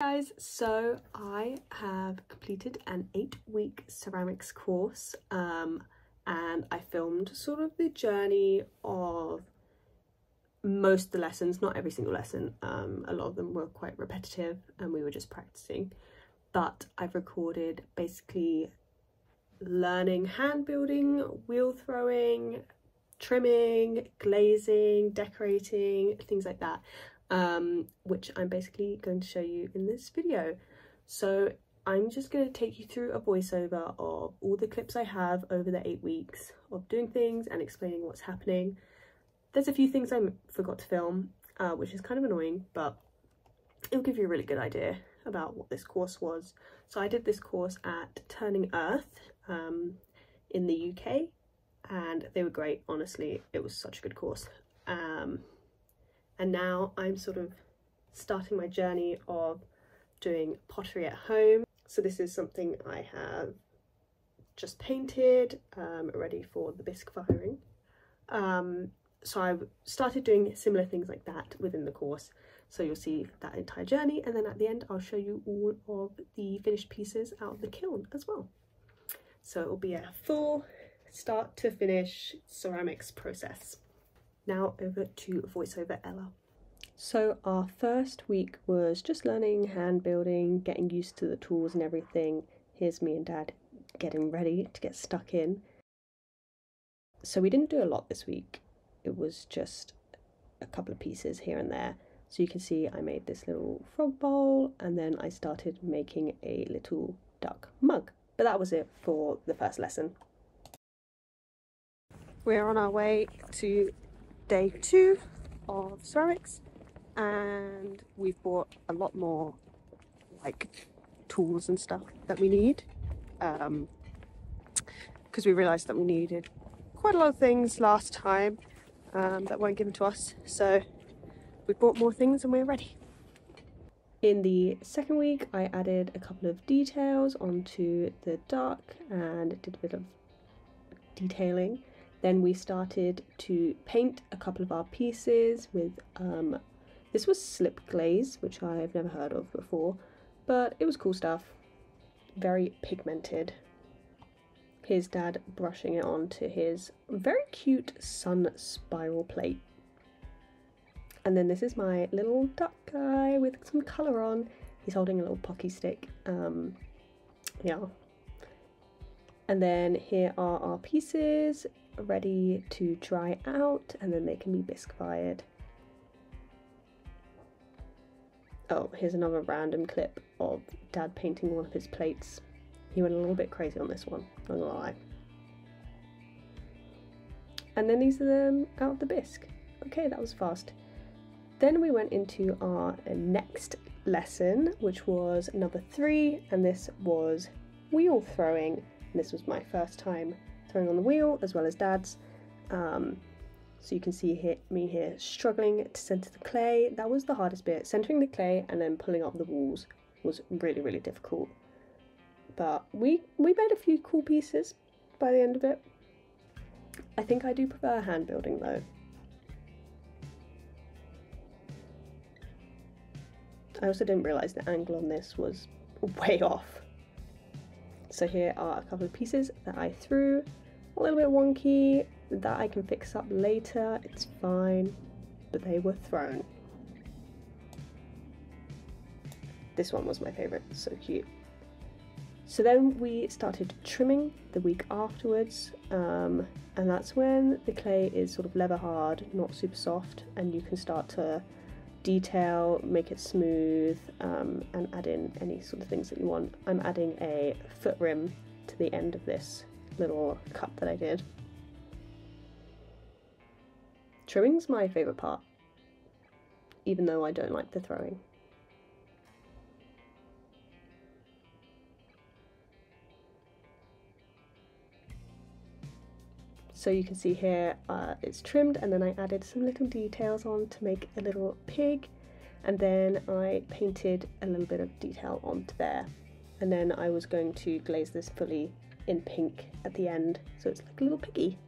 guys so i have completed an eight week ceramics course um, and i filmed sort of the journey of most of the lessons not every single lesson um, a lot of them were quite repetitive and we were just practicing but i've recorded basically learning hand building wheel throwing trimming glazing decorating things like that um, which I'm basically going to show you in this video. So I'm just going to take you through a voiceover of all the clips I have over the eight weeks of doing things and explaining what's happening. There's a few things I forgot to film, uh, which is kind of annoying, but it'll give you a really good idea about what this course was. So I did this course at Turning Earth um, in the UK and they were great, honestly. It was such a good course. Um, and now I'm sort of starting my journey of doing pottery at home. So this is something I have just painted, um, ready for the bisque firing. Um, so I've started doing similar things like that within the course. So you'll see that entire journey and then at the end I'll show you all of the finished pieces out of the kiln as well. So it will be a full start to finish ceramics process. Now over to voiceover Ella. So our first week was just learning hand building, getting used to the tools and everything. Here's me and dad getting ready to get stuck in. So we didn't do a lot this week. It was just a couple of pieces here and there. So you can see I made this little frog bowl and then I started making a little duck mug. But that was it for the first lesson. We're on our way to day two of ceramics and we've bought a lot more like tools and stuff that we need because um, we realised that we needed quite a lot of things last time um, that weren't given to us so we bought more things and we're ready. In the second week I added a couple of details onto the duck and did a bit of detailing then we started to paint a couple of our pieces with, um, this was slip glaze, which I've never heard of before, but it was cool stuff. Very pigmented. His dad brushing it onto his very cute sun spiral plate. And then this is my little duck guy with some colour on. He's holding a little pocky stick. Um, yeah. And then here are our pieces ready to dry out and then they can be bisque fired. Oh, here's another random clip of dad painting one of his plates. He went a little bit crazy on this one, not gonna lie. And then these are them out of the bisque. Okay, that was fast. Then we went into our next lesson, which was number three, and this was wheel throwing. And this was my first time throwing on the wheel as well as dad's. Um, so you can see here, me here struggling to center the clay. That was the hardest bit. Centering the clay and then pulling up the walls was really, really difficult. But we, we made a few cool pieces by the end of it. I think I do prefer hand building though. I also didn't realise the angle on this was way off. So here are a couple of pieces that I threw. A little bit wonky that I can fix up later. It's fine but they were thrown. This one was my favorite. So cute. So then we started trimming the week afterwards um, and that's when the clay is sort of leather hard not super soft and you can start to detail make it smooth um, and add in any sort of things that you want I'm adding a foot rim to the end of this little cut that I did. Trimming's my favourite part, even though I don't like the throwing. So you can see here uh, it's trimmed and then I added some little details on to make a little pig and then I painted a little bit of detail onto there and then I was going to glaze this fully in pink at the end, so it's like a little piggy.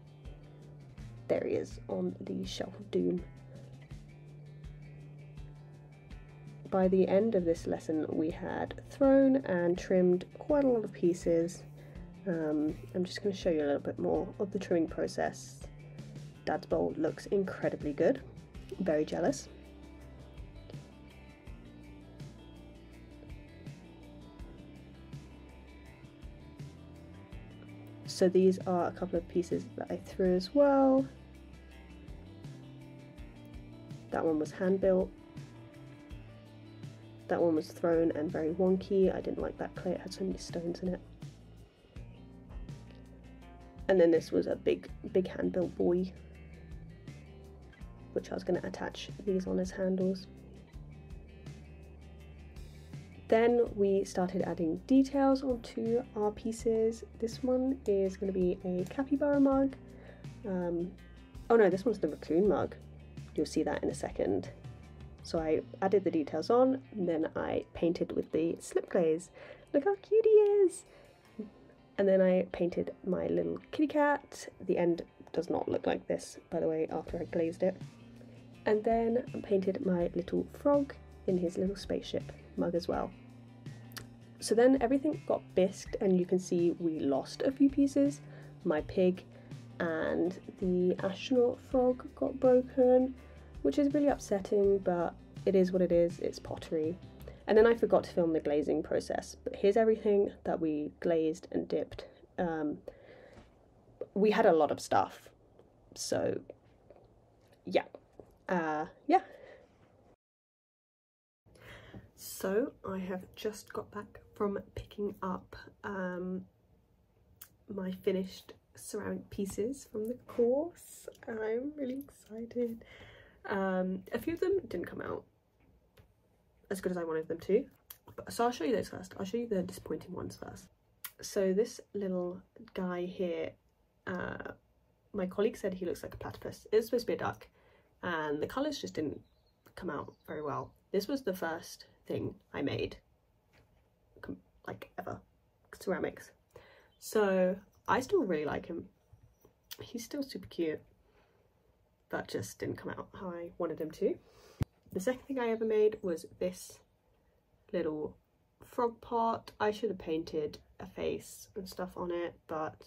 There he is on the Shelf of Doom. by the end of this lesson we had thrown and trimmed quite a lot of pieces. Um, I'm just going to show you a little bit more of the trimming process. Dad's bowl looks incredibly good, very jealous. So these are a couple of pieces that I threw as well. That one was hand built. That one was thrown and very wonky. I didn't like that clay, it had so many stones in it. And then this was a big, big hand built boy, which I was going to attach these on as handles. Then we started adding details onto our pieces. This one is going to be a capybara mug. Um, oh no, this one's the raccoon mug. You'll see that in a second. So I added the details on, and then I painted with the slip glaze. Look how cute he is! And then I painted my little kitty cat. The end does not look like this, by the way, after I glazed it. And then I painted my little frog in his little spaceship mug as well. So then everything got bisqued and you can see we lost a few pieces. My pig and the astronaut frog got broken, which is really upsetting, but it is what it is, it's pottery. And then I forgot to film the glazing process, but here's everything that we glazed and dipped. Um, we had a lot of stuff, so yeah, uh, yeah. So I have just got back from picking up um, my finished ceramic pieces from the course I'm really excited. Um, a few of them didn't come out as good as I wanted them to. But, so I'll show you those first. I'll show you the disappointing ones first. So this little guy here, uh, my colleague said he looks like a platypus. It's supposed to be a duck and the colours just didn't come out very well. This was the first thing I made like ever ceramics so I still really like him he's still super cute but just didn't come out how I wanted him to the second thing I ever made was this little frog pot. I should have painted a face and stuff on it but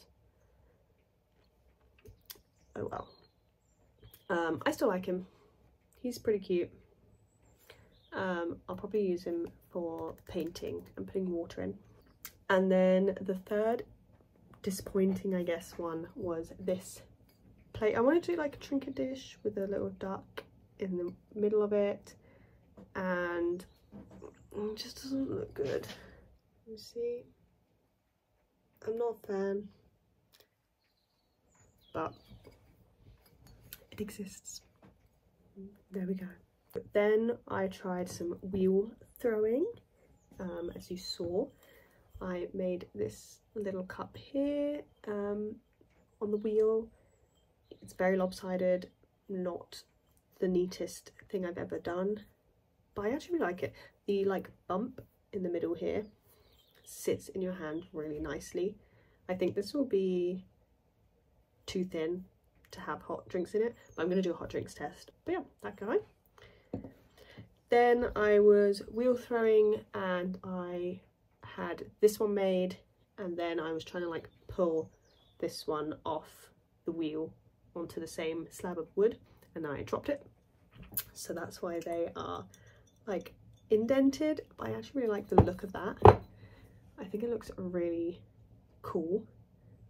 oh well. Um, I still like him. He's pretty cute. Um, I'll probably use him for painting and putting water in. And then the third disappointing, I guess, one was this plate. I wanted to do like a trinket dish with a little duck in the middle of it and it just doesn't look good. You see? I'm not a fan, but it exists. There we go. But then I tried some wheel throwing, um, as you saw. I made this little cup here um, on the wheel. It's very lopsided, not the neatest thing I've ever done, but I actually like it. The like bump in the middle here sits in your hand really nicely. I think this will be too thin to have hot drinks in it, but I'm going to do a hot drinks test. But yeah, that guy. Then I was wheel throwing and I had this one made and then I was trying to like pull this one off the wheel onto the same slab of wood and then I dropped it. So that's why they are like indented, but I actually really like the look of that. I think it looks really cool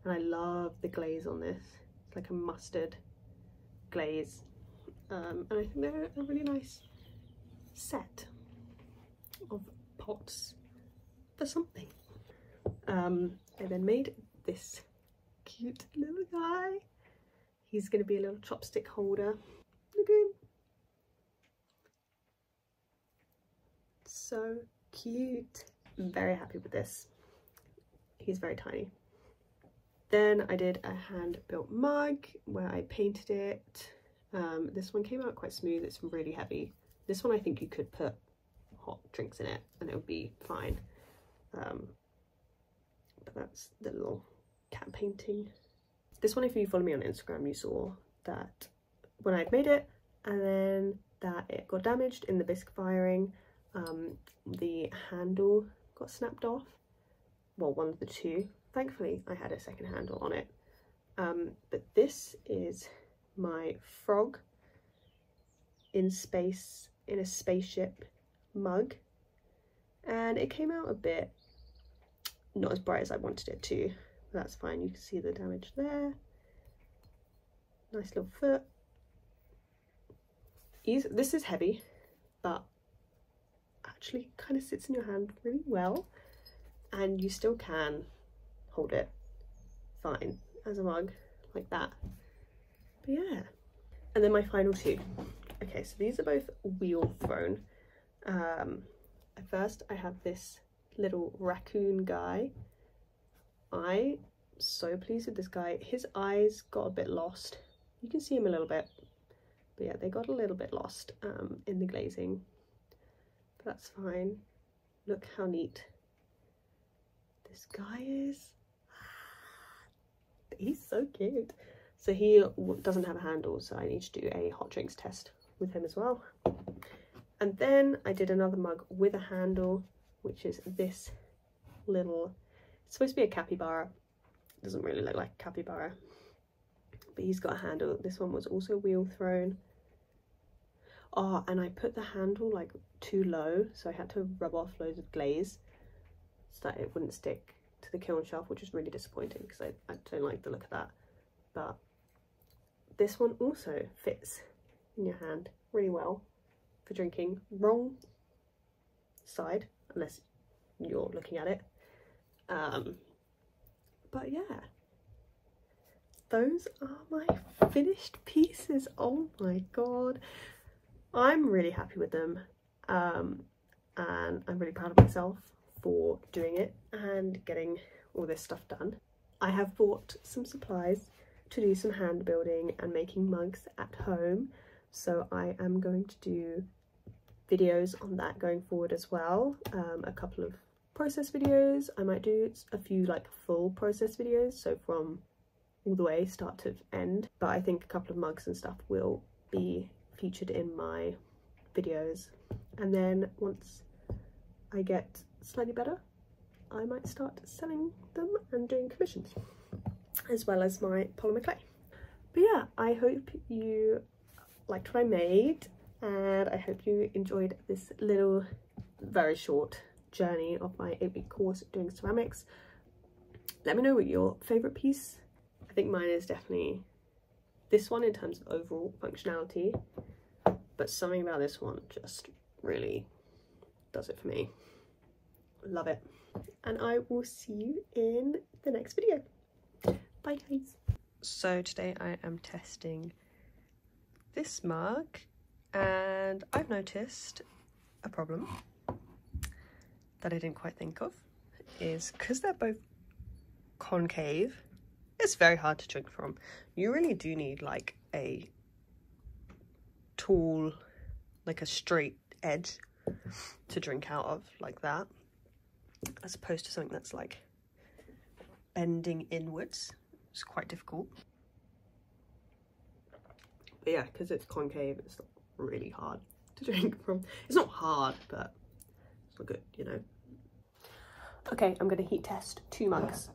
and I love the glaze on this. It's like a mustard glaze um, and I think they're a really nice set of pots for something. Um, I then made this cute little guy. He's going to be a little chopstick holder. Look at him. So cute. I'm very happy with this. He's very tiny. Then I did a hand-built mug where I painted it. Um, this one came out quite smooth. It's really heavy. This one I think you could put hot drinks in it and it would be fine. Um, but that's the little cat painting. This one, if you follow me on Instagram, you saw that when I'd made it and then that it got damaged in the bisque firing, um, the handle got snapped off. Well, one of the two. Thankfully, I had a second handle on it. Um, but this is my frog in space, in a spaceship mug. And it came out a bit not as bright as I wanted it to. But that's fine, you can see the damage there. Nice little foot. Easy. This is heavy, but actually kind of sits in your hand really well. And you still can hold it fine as a mug, like that. But yeah. And then my final two. Okay, so these are both wheel thrown. Um, at first I have this little raccoon guy. I so pleased with this guy. His eyes got a bit lost. You can see him a little bit. But yeah, they got a little bit lost um, in the glazing. That's fine. Look how neat this guy is. He's so cute. So he doesn't have a handle, so I need to do a hot drinks test with him as well. And then I did another mug with a handle, which is this little, it's supposed to be a capybara. It doesn't really look like a capybara, but he's got a handle. This one was also wheel thrown. Oh, and I put the handle like too low, so I had to rub off loads of glaze so that it wouldn't stick to the kiln shelf, which is really disappointing because I, I don't like the look of that. But this one also fits in your hand really well for drinking. Wrong side, unless you're looking at it. Um, but yeah, those are my finished pieces. Oh my god. I'm really happy with them. Um, and I'm really proud of myself for doing it and getting all this stuff done. I have bought some supplies to do some hand building and making mugs at home so I am going to do videos on that going forward as well um, a couple of process videos I might do a few like full process videos so from all the way start to end but I think a couple of mugs and stuff will be featured in my videos. And then once I get slightly better I might start selling them and doing commissions as well as my polymer clay. But yeah I hope you liked what I made and I hope you enjoyed this little very short journey of my eight week course doing ceramics. Let me know what your favorite piece I think mine is definitely this one in terms of overall functionality but something about this one just really does it for me. Love it. And I will see you in the next video. Bye guys. So today I am testing this mug and I've noticed a problem that I didn't quite think of is because they're both concave it's very hard to drink from. You really do need like a tall like a straight edge to drink out of like that as opposed to something that's like bending inwards. It's quite difficult. But yeah because it's concave it's really hard to drink from. It's not hard but it's not good you know? Okay i'm gonna heat test two mugs.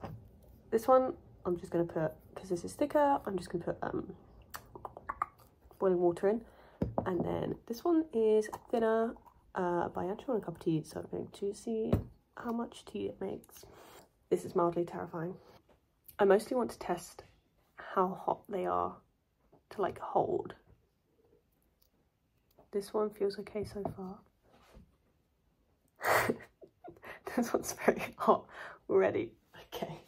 This one i'm just gonna put because this is thicker i'm just gonna put um boiling water in and then this one is thinner uh, I actually want a cup of tea so I'm going to see how much tea it makes. This is mildly terrifying. I mostly want to test how hot they are to like hold. This one feels okay so far. this one's very hot already. Okay.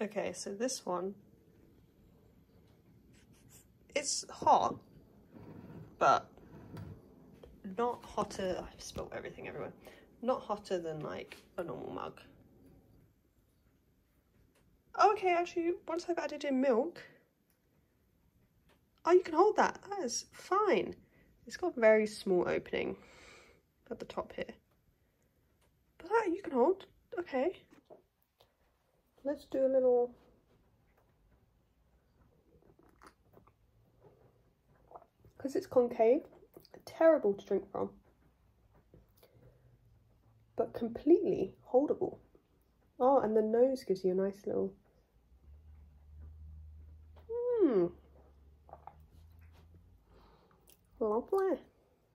Okay, so this one, it's hot, but not hotter, I've spilled everything everywhere, not hotter than like a normal mug. Okay, actually, once I've added in milk, oh, you can hold that, that is fine. It's got a very small opening at the top here. But that you can hold, okay let's do a little because it's concave, terrible to drink from, but completely holdable. Oh, and the nose gives you a nice little. Hmm. Lovely.